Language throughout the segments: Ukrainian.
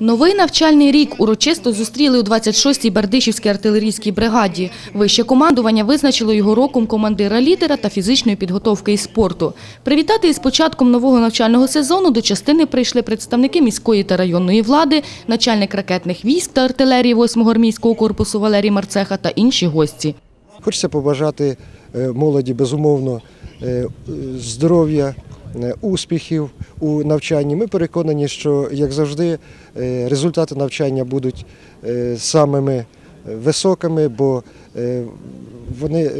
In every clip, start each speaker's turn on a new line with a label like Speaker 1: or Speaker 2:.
Speaker 1: Новий навчальний рік урочисто зустріли у 26-й Бердичівській артилерійській бригаді. Вище командування визначило його роком командира лідера та фізичної підготовки і спорту. Привітати із початком нового навчального сезону до частини прийшли представники міської та районної влади, начальник ракетних військ та артилерії 8-го армійського корпусу Валерій Марцеха та інші гості.
Speaker 2: Хочеться побажати е, молоді безумовно е, здоров'я, е, успіхів у навчанні. Ми переконані, що як завжди е, результати навчання будуть е, самими високими, бо е, вони е,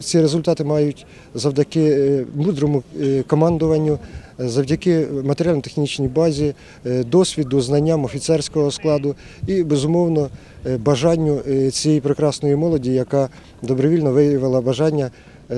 Speaker 2: ці результати мають завдяки е, мудрому е, командуванню, е, завдяки матеріально-технічній базі, е, досвіду, знанням офіцерського складу і безумовно е, бажанню е, цієї прекрасної молоді, яка добровільно виявила бажання е,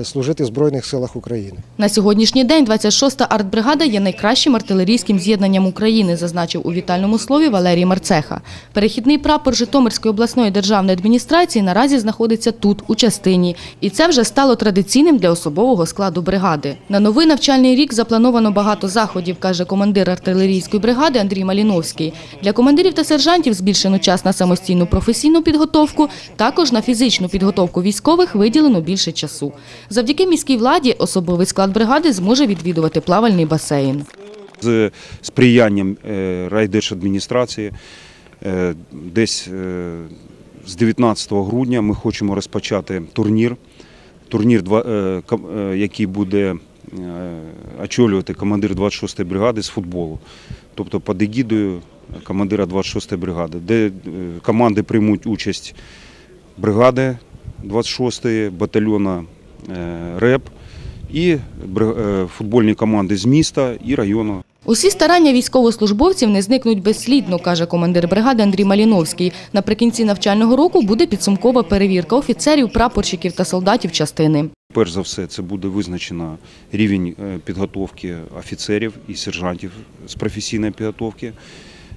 Speaker 2: служити в Збройних силах України.
Speaker 1: На сьогоднішній день 26-та артбригада є найкращим артилерійським з'єднанням України, зазначив у вітальному слові Валерій Марцеха. Перехідний прапор Житомирської обласної державної адміністрації наразі знаходиться тут, у частині. І це вже стало традиційним для особового складу бригади. На новий навчальний рік заплановано багато заходів, каже командир артилерійської бригади Андрій Маліновський. Для командирів та сержантів збільшено час на самостійну професійну підготовку, також на фізичну підготовку військових виділено більше часу. Завдяки міській владі особовий склад бригади зможе відвідувати плавальний басейн.
Speaker 3: з сприянням е, райдержадміністрації. е, Десь е, з 19 грудня ми хочемо розпочати турнір. Турнір, який буде очолювати командир 26-ї бригади з футболу, тобто під егідою командира 26-ї бригади, де команди приймуть участь бригади 26-ї, батальйона РЕП і е, футбольні команди з міста і району.
Speaker 1: Усі старання військовослужбовців не зникнуть безслідно, каже командир бригади Андрій Маліновський. Наприкінці навчального року буде підсумкова перевірка офіцерів, прапорщиків та солдатів частини.
Speaker 3: Перш за все, це буде визначено рівень е, підготовки офіцерів і сержантів з професійної підготовки.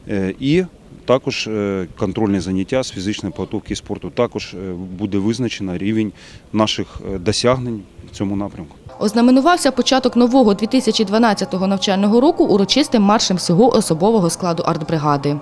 Speaker 3: Е, І також е, контрольне заняття з фізичної підготовки і спорту. Також е, буде визначено рівень наших е, досягнень в цьому напрямку.
Speaker 1: Ознаменувався початок нового 2012 навчального року урочистим маршем всього особового складу артбригади.